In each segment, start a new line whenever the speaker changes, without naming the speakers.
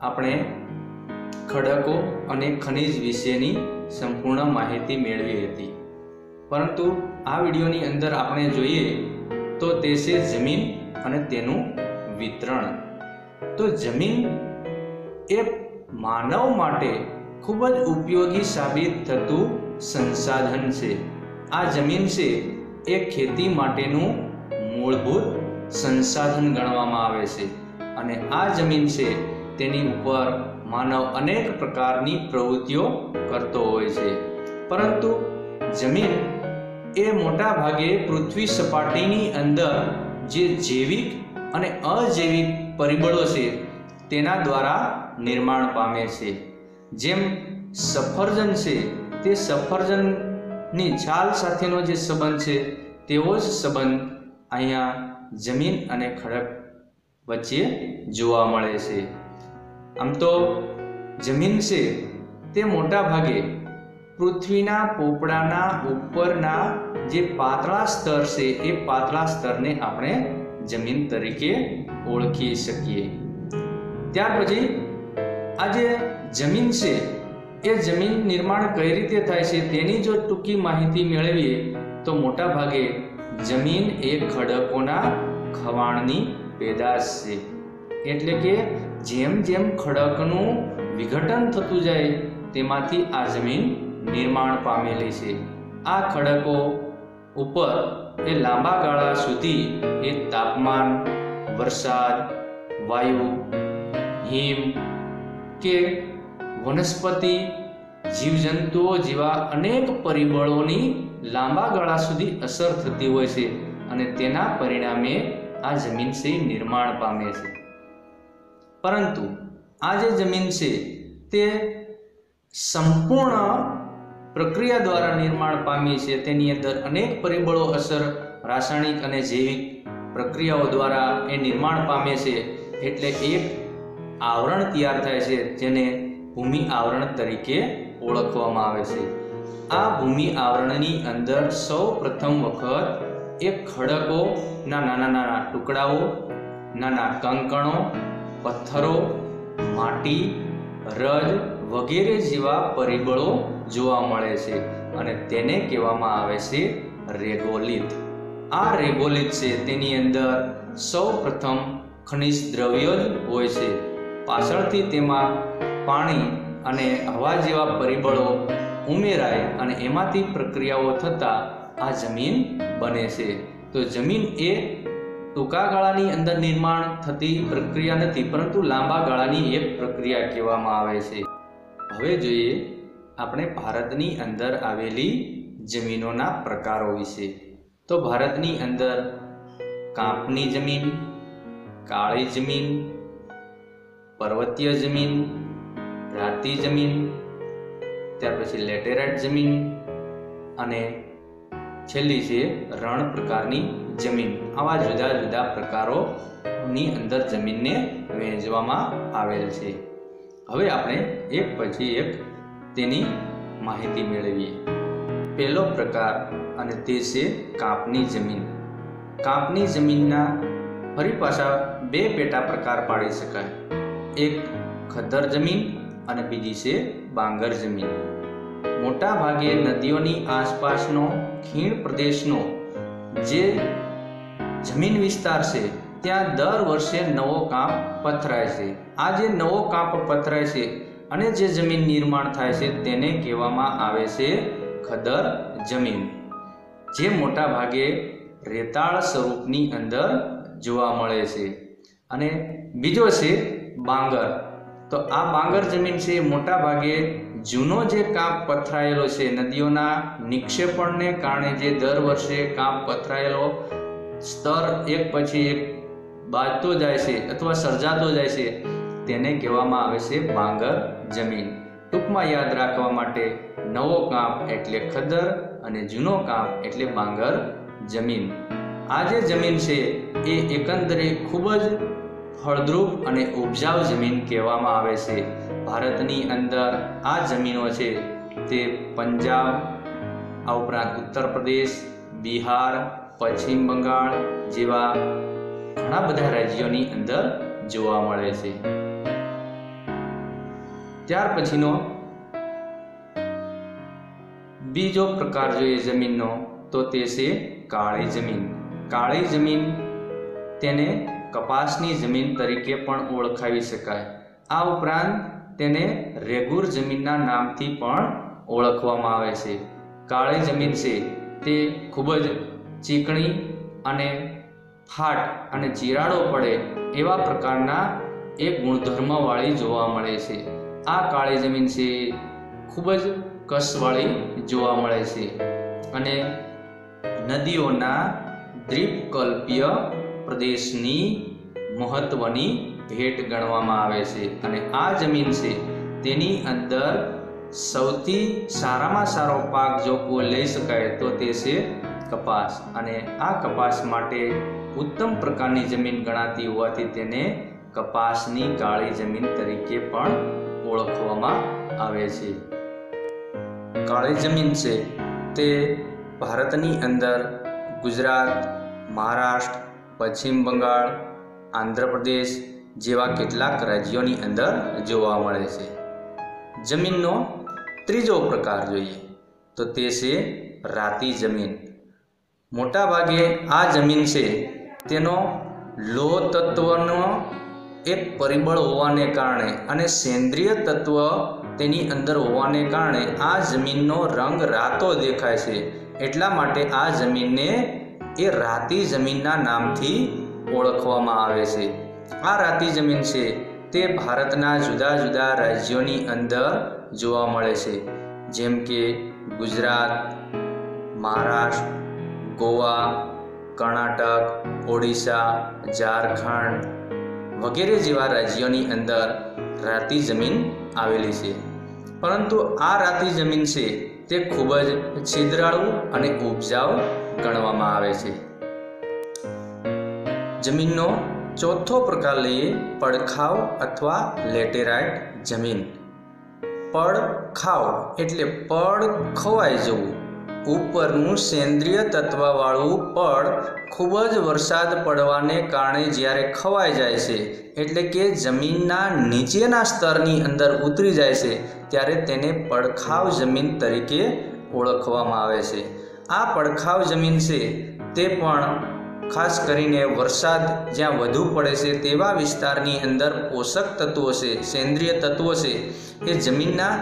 આપણે ખડકો અને ખનિજ વિશેની સંપૂર્ણ માહિતી મેળવી હતી. પરંતુ આ વિડીયોની અંદર આપણે જોઈએ તો તે છે જમીન અને તેનું વિતરણ. તો જમીન એ માનવ માટે ખૂબ જ ઉપયોગી સાબિત થતું સંસાધન છે. આ જમીન છે એ ખેતી માટેનું મૂળભૂત સંસાધન ગણવામાં આવે છે. અને આ જમીન છે તેની ઉપર માનવ અનેક પ્રકારની પ્રવૃત્તિઓ કરતો હોય છે. પરંતુ જમીન એ મોટા ભાગે પૃથ્વી સપાટીની અંદર જે જૈવિક અને અજૈવિક પરિબળો છે, તેના દ્વારા નિર્માણ પામે છે. જેમ સફરજન છે, તે સફરજનની છાલ સાથેનો જે સંબંધ છે, તેવો જ સંબંધ અહીંયા જમીન અને ખડક વચ્ચે જોવા મળે છે. આમ તો જમીન છે તે મોટા ભાગે પૃથ્વીના પોપડાના ઉપરના જે પાતળા સ્તર છે એ પાતળા સ્તરને આપણે જમીન તરીકે ઓળખી શકીએ. ત્યાર પછી આ જે જમીન છે એ જમીન નિર્માણ કઈ રીતે થાય છે તેની જો ટૂંકી માહિતી મેળવીએ તો મોટા ભાગે જમીન એ ખડકોના ખવાણની પેદાશ છે. એટલે કે જેમ જેમ ખડકનું વિઘટન થતું જાય, તેમાંથી આ જમીન નિર્માણ પામેલી છે. આ ખડકો ઉપર એ લાંબા ગાળા સુધી એ તાપમાન, વરસાદ, વાયુ, હિમ કે વનસ્પતિ, જીવજંતુઓ જેવા અનેક પરિબળોની લાંબા ગાળા સુધી અસર થતી હોય છે અને તેના પરિણામે આ જમીન છે નિર્માણ પામે છે. પરંતુ આ જે જમીન છે, તે સંપૂર્ણ પ્રક્રિયા દ્વારા નિર્માણ પામી છે. તેની અંદર અનેક પરિબળો, અસર, રાસાયણિક અને જૈવિક પ્રક્રિયાઓ દ્વારા એ નિર્માણ પામે છે. એટલે એક આવરણ તૈયાર થાય છે, જેને ભૂમિ આવરણ તરીકે ઓળખવામાં આવે છે. આ ભૂમિ આવરણની અંદર સૌ પ્રથમ વખત એ ખડકોના નાના નાના ટુકડાઓ, નાના કંકણો પથ્થરો, માટી, રજ વગેરે જેવા પરિબળો જોવા મળે છે અને તેને કહેવામાં આવે છે રેગોલિથ. આ રેગોલિથ છે તેની અંદર સૌ પ્રથમ ખનિજ દ્રવ્યો જ હોય છે. પાછળથી તેમાં પાણી અને હવા જેવા પરિબળો ઉમેરાય અને એમાંથી પ્રક્રિયાઓ થતાં આ જમીન બને છે. તો જમીન એ ટૂંકા ગાળાની અંદર નિર્માણ થતી પ્રક્રિયા નથી, પરંતુ લાંબા ગાળાની એક પ્રક્રિયા કહેવામાં આવે છે. હવે જોઈએ આપણે ભારતની અંદર આવેલી જમીનોના પ્રકારો વિશે. તો ભારતની અંદર કાંપની જમીન, કાળી જમીન, પર્વતીય જમીન, રાતી જમીન, ત્યાર પછી લેટેરાઇટ જમીન અને છેલ્લી છે રણ પ્રકારની જમીન. આવા જુદા જુદા પ્રકારોની અંદર જમીનને વહેંચવામાં આવેલ છે. હવે આપણે એક પછી એક તેની માહિતી મેળવીએ. પહેલો પ્રકાર અને તે છે કાપની જમીન. કાપની જમીનના ફરી પાછા બે પેટા પ્રકાર પાડી શકાય. એક ખદ્દર જમીન અને બીજી છે બાંગર જમીન. મોટાભાગે નદીઓની આસપાસનો ખીણ પ્રદેશનો જે જમીન વિસ્તાર છે, ત્યાં દર વર્ષે નવો કાંપ પથરાય છે. આ જે નવો કાંપ પથરાય છે અને જે જમીન નિર્માણ થાય છે, તેને કહેવામાં આવે છે ખદર જમીન. જે મોટા ભાગે રેતાળ સ્વરૂપની અંદર જોવા મળે છે. અને બીજો છે બાંગર. તો આ બાંગર જમીન છે મોટા ભાગે જૂનો જે કાંપ પથરાયેલો છે, નદીઓના નિક્ષેપણને કારણે જે દર વર્ષે કાંપ પથરાયેલો સ્તર એક પછી એક બાજતો જાય છે અથવા સર્જાતો જાય છે, તેને કહેવામાં આવે છે બાંગર જમીન. ટૂંકમાં યાદ રાખવા માટે નવો કાંપ એટલે ખદર અને જૂનો કાંપ એટલે બાંગર જમીન. આ જે જમીન છે એ એકંદરે ખૂબ જ ફળદ્રુપ અને ઉપજાઉ જમીન કહેવામાં આવે છે. ભારતની અંદર આ જમીનો છે તે પંજાબ, આ ઉપરાંત ઉત્તર પ્રદેશ, બિહાર, પશ્ચિમ બંગાળ જેવા ઘણા બધા રાજ્યોની અંદર જોવા મળે છે. ત્યાર પછીનો બીજો પ્રકાર જોઈએ જમીનનો તો તે છે કાળી જમીન. કાળી જમીન તેને કપાસની જમીન તરીકે પણ ઓળખાવી શકાય. આ ઉપરાંત તેને રેગુર જમીનના નામથી પણ ઓળખવામાં આવે છે. કાળી જમીન છે. તે ખૂબ જ ચીકણી અને ફાટ અને ચિરાડો પડે એવા પ્રકારના એક ગુણધર્મવાળી જોવા મળે છે. આ કાળી જમીન છે. ખૂબ જ કસવાળી જોવા મળે છે અને નદીઓના દ્વીપકલ્પીય પ્રદેશની મહત્વની ભેટ ગણવામાં આવે છે અને આ જમીન છે તેની અંદર સૌથી સારામાં સારો પાક જો કોઈ લઈ શકાય તો તે છે કપાસ. અને આ કપાસ માટે ઉત્તમ પ્રકારની જમીન ગણાતી હોવાથી તેને કપાસની કાળી જમીન તરીકે પણ ઓળખવામાં આવે છે. કાળી જમીન છે તે ભારતની અંદર ગુજરાત, મહારાષ્ટ્ર પશ્ચિમ બંગાળ, આંધ્રપ્રદેશ જેવા કેટલાક રાજ્યોની અંદર જોવા મળે છે. જમીનનો ત્રીજો પ્રકાર જોઈએ તો તે છે રાતી જમીન. મોટાભાગે આ જમીન છે તેનો લોહ તત્વનો એક પરિબળ હોવાને કારણે અને સેન્દ્રિય તત્વ તેની અંદર હોવાને કારણે આ જમીનનો રંગ રાતો દેખાય છે. એટલા માટે આ જમીનને એ રાતી જમીનના નામથી ઓળખવામાં આવે છે. આ રાતી જમીન છે તે ભારતના જુદા જુદા રાજ્યોની અંદર જોવા મળે છે. જેમ કે ગુજરાત, મહારાષ્ટ્ર, ગોવા, કર્ણાટક, ઓડિશા, ઝારખંડ વગેરે જેવા રાજ્યોની અંદર રાતી જમીન આવેલી છે. પરંતુ આ રાતી જમીન છે તે ખૂબ જ છિદ્રાળુ અને ઉપજાઉ ગણવામાં આવે છે. જમીનનો ચોથો પ્રકાર લઈએ પડખાવ અથવા લેટેરાઇટ જમીન. પડખાવ એટલે પડ ખવાઈ જવું. ઉપરનું સેન્દ્રિય તત્વવાળું પડ ખૂબ જ વરસાદ પડવાને કારણે જ્યારે ખવાઈ જાય છે, એટલે કે જમીનના નીચેના સ્તરની અંદર ઉતરી જાય છે, ત્યારે તેને પડખાવ જમીન તરીકે ઓળખવામાં આવે છે. આ પડખાવ જમીન છે, તે પણ ખાસ કરીને વરસાદ જ્યાં વધુ પડે છે તેવા વિસ્તારની અંદર પોષક તત્વો છે, સેન્દ્રિય તત્વો છે, એ જમીનના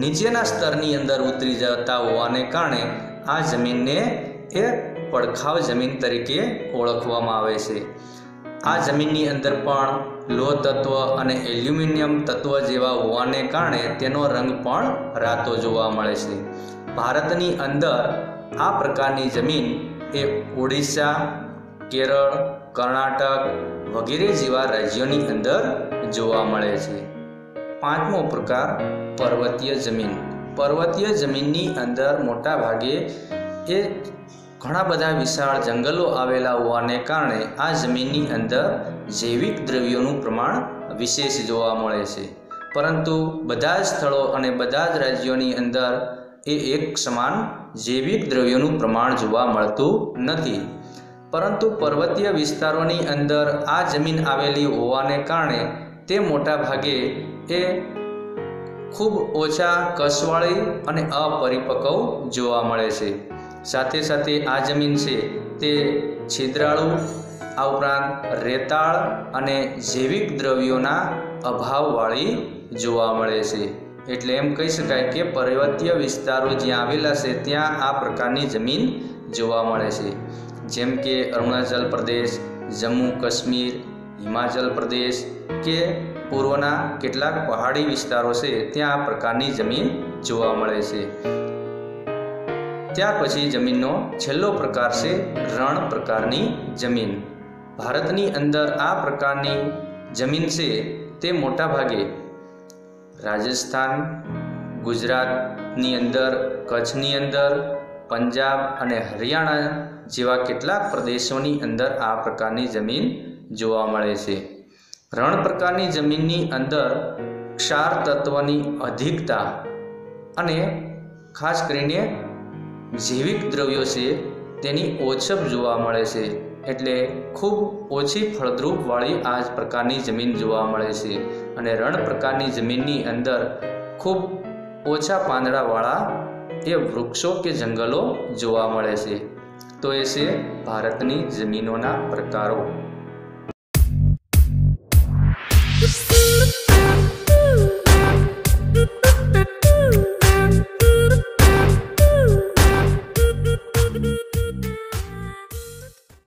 નીચેના સ્તરની અંદર ઉતરી જતા હોવાને કારણે આ જમીનને એ પડખાવ જમીન તરીકે ઓળખવામાં આવે છે. આ જમીનની અંદર પણ લોહ તત્વ અને એલ્યુમિનિયમ તત્વ જેવા હોવાને કારણે તેનો રંગ પણ રાતો જોવા મળે છે. ભારતની અંદર આ પ્રકારની જમીન એ ઓડિશા, કેરળ, કર્ણાટક વગેરે જેવા રાજ્યોની અંદર જોવા મળે છે. પાંચમો પ્રકાર પર્વતીય જમીન. પર્વતીય જમીનની અંદર મોટા ભાગે એ ઘણા બધા વિશાળ જંગલો આવેલા હોવાને કારણે આ જમીનની અંદર જૈવિક દ્રવ્યોનું પ્રમાણ વિશેષ જોવા મળે છે. પરંતુ બધા જ સ્થળો અને બધા જ રાજ્યોની અંદર એ એક સમાન જૈવિક દ્રવ્યોનું પ્રમાણ જોવા મળતું નથી. પરંતુ પર્વતીય વિસ્તારોની અંદર આ જમીન આવેલી હોવાને કારણે તે મોટા ભાગે એ ખૂબ ઓછા કસવાળી અને અપરિપક્વ જોવા મળે છે. સાથે સાથે આ જમીન છે તે છિદ્રાળુ, આ ઉપરાંત રેતાળ અને જૈવિક દ્રવ્યોના અભાવવાળી જોવા મળે છે. એટલે એમ કહી શકાય કે પર્વતીય વિસ્તારો જ્યાં આવેલા છે ત્યાં આ પ્રકારની જમીન જોવા મળે છે. જેમ કે અરુણાચલ પ્રદેશ, જમ્મુ કાશ્મીર હિમાચલ પ્રદેશ કે પૂર્વના કેટલાક પહાડી વિસ્તારો છે, ત્યાં આ પ્રકારની જમીન જોવા મળે છે. ત્યાર પછી જમીનનો છેલ્લો પ્રકાર છે, રણ પ્રકારની જમીન. ભારતની અંદર આ પ્રકારની જમીન છે તે મોટા ભાગે રાજસ્થાન, ગુજરાતની અંદર, કચ્છની અંદર, પંજાબ અને હરિયાણા જેવા કેટલાક પ્રદેશોની અંદર આ પ્રકારની જમીન જોવા મળે છે. રણ પ્રકારની જમીનની અંદર ક્ષાર તત્વની અધિકતા અને ખાસ કરીને જૈવિક દ્રવ્યો છે તેની ઓછપ જોવા મળે છે. એટલે ખૂબ ઓછી ફળદ્રુપવાળી આ પ્રકારની જમીન જોવા મળે છે અને રણ પ્રકારની જમીનની અંદર ખૂબ ઓછા પાંદડાવાળા એ વૃક્ષો કે જંગલો જોવા મળે છે. તો એ છે ભારતની જમીનોના પ્રકારો.